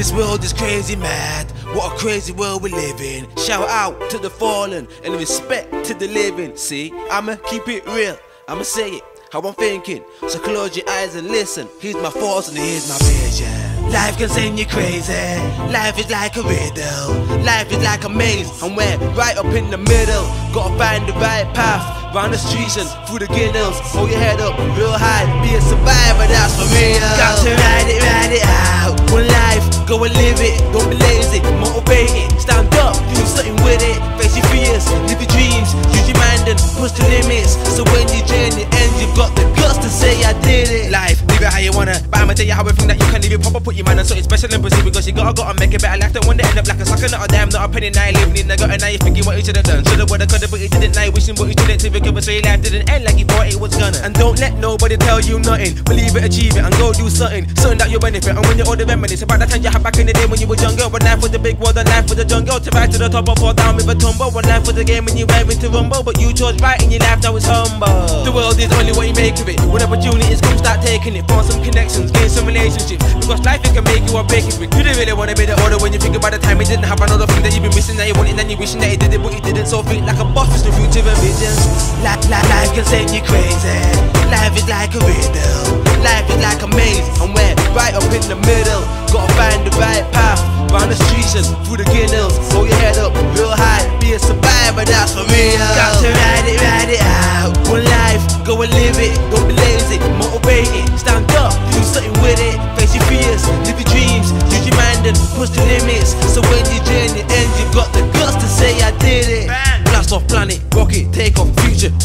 This world is crazy mad. What a crazy world we live in. Shout out to the fallen and respect to the living. See, I'ma keep it real. I'ma say it how I'm thinking. So close your eyes and listen. Here's my thoughts and here's my vision. Life can send you crazy. Life is like a riddle. Life is like a maze, and we're right up in the middle. Gotta find the right path. Round the streets and through the ginnels. Hold your head up real high. Be a survivor, that's for real. Got to go and live it. Don't be lazy, motivate it. Stand up, do something with it. Face your fears, live your dreams. Use your mind and push the limits. So when your journey ends, you've got the guts to say I did it. Life, live it how you wanna. But I'ma tell you how I think that you can it proper. Put your mind on something special and pursue because you gotta gotta make it better. Life don't wanna end up like a sucker, not a damn, not a penny. Now you living in the gutter. Now you thinking what you should've done. Should've, would've, could've, but you didn't. Now you wishing what you didn't. To recover so your life didn't end like you thought it was gonna. And don't let nobody tell you nothing. Believe it, achieve it, and go do something. Something that you benefit. And when you're older, reminisce about the time you had back in the day when you were younger. When life was the big world and life was the jungle. To rise to the top or fall down with a tumble. When life was a game and you were into rumble. But you chose right in your life, now it's humble. The world is only what you make of it. When opportunities come, start taking it. Form some connections, gain some relationships. Because life it can make you or break it. You didn't really wanna be the order when you think about the time it didn't have another thing that you've been missing. that you want it, then you wishing that it did it, but you didn't. So think like a boss, it's the future and visions. Life, life, life can send you crazy. Life is like a riddle. Life is like a maze, and we're right up in the middle. Gotta find the right path. Round the streets and through the.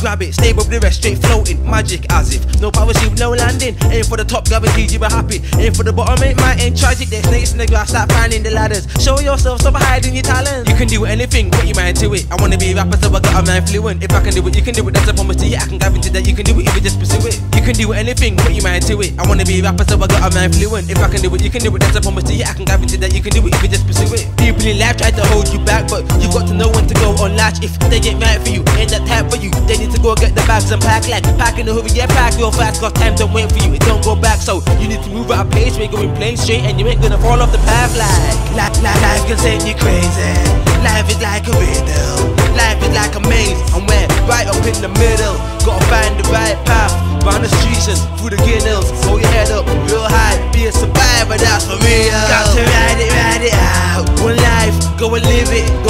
Grab it, stay with the rest, straight floating, magic as if no parachute, no landing. Aim for the top, guaranteed you be happy. Aim for the bottom, it might ain't tragic. There's snakes in the grass, start finding the ladders. Show yourself, stop hiding your talent. You can do anything, put your mind to it. I wanna be a rapper, so I got a mind fluent. If I can do it, you can do it. That's a promise to you. I can guarantee that you can do it if you just pursue it. You can do anything, put your mind to it. I wanna be a rapper, so I got a mind fluent. If I can do it, you can do it. That's a promise to you. I can guarantee that you can do it if you just pursue it. People in life try to hold you back, but you got to know when to go on latch. If they ain't right for you, ain't that type for you. They need to go get the bags and pack like pack in the hoodie, yeah, pack real fast, cause time don't wait for you, it don't go back. So you need to move at a pace you're going plain straight and you ain't gonna fall off the path like. Life, life, life can send you crazy. Life is like a riddle. Life is like a maze, and we're right up in the middle. Gotta find the right path. Round the streets and through the ginnels. Hold your head up real high. Be a survivor, that's for real. Got to ride it, ride it out. One life, go and live it.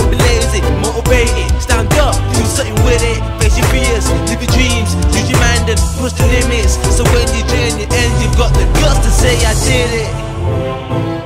So when you your journey ends, you've got the guts to say I did it.